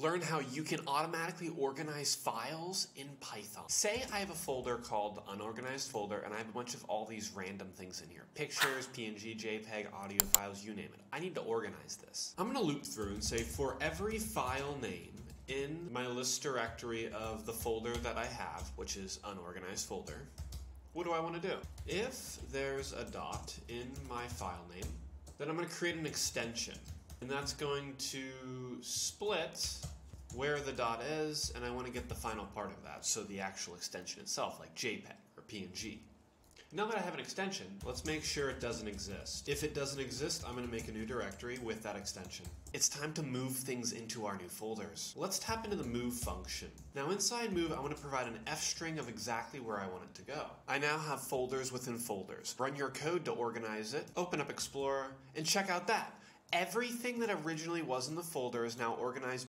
learn how you can automatically organize files in Python. Say I have a folder called unorganized folder and I have a bunch of all these random things in here. Pictures, PNG, JPEG, audio files, you name it. I need to organize this. I'm gonna loop through and say for every file name in my list directory of the folder that I have, which is unorganized folder, what do I want to do? If there's a dot in my file name, then I'm going to create an extension. And that's going to split where the dot is, and I want to get the final part of that, so the actual extension itself, like JPEG or PNG. Now that I have an extension, let's make sure it doesn't exist. If it doesn't exist, I'm going to make a new directory with that extension. It's time to move things into our new folders. Let's tap into the move function. Now inside move, I want to provide an f string of exactly where I want it to go. I now have folders within folders. Run your code to organize it, open up Explorer, and check out that. Everything that originally was in the folder is now organized